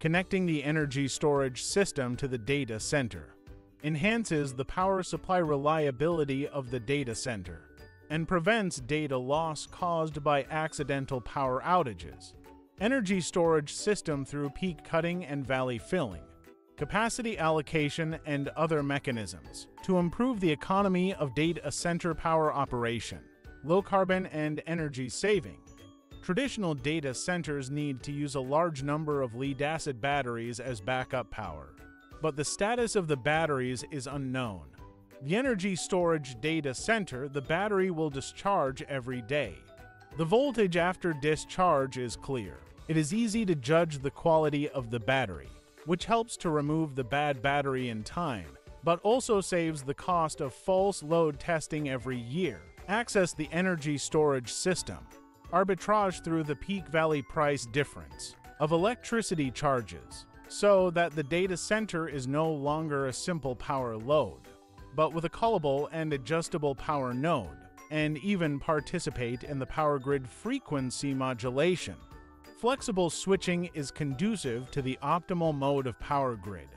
connecting the energy storage system to the data center, enhances the power supply reliability of the data center, and prevents data loss caused by accidental power outages. Energy storage system through peak cutting and valley filling, capacity allocation, and other mechanisms to improve the economy of data center power operation, low carbon and energy saving. Traditional data centers need to use a large number of lead acid batteries as backup power, but the status of the batteries is unknown. The energy storage data center, the battery will discharge every day. The voltage after discharge is clear. It is easy to judge the quality of the battery, which helps to remove the bad battery in time, but also saves the cost of false load testing every year. Access the energy storage system. Arbitrage through the peak valley price difference of electricity charges, so that the data center is no longer a simple power load but with a callable and adjustable power node, and even participate in the power grid frequency modulation. Flexible switching is conducive to the optimal mode of power grid.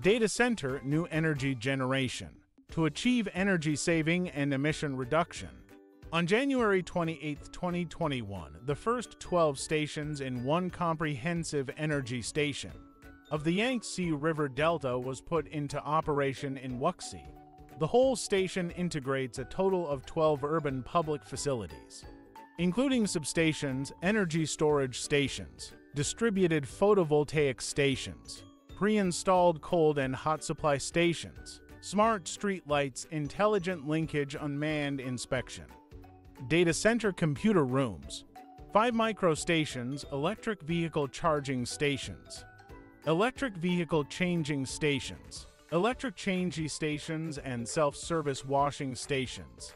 Data center new energy generation to achieve energy saving and emission reduction. On January 28, 2021, the first 12 stations in one comprehensive energy station of the Yangtze River Delta was put into operation in Wuxi. The whole station integrates a total of 12 urban public facilities, including substations, energy storage stations, distributed photovoltaic stations, pre-installed cold and hot supply stations, smart street lights, intelligent linkage unmanned inspection, data center computer rooms, 5 microstations, electric vehicle charging stations, electric vehicle changing stations, electric changing stations and self-service washing stations.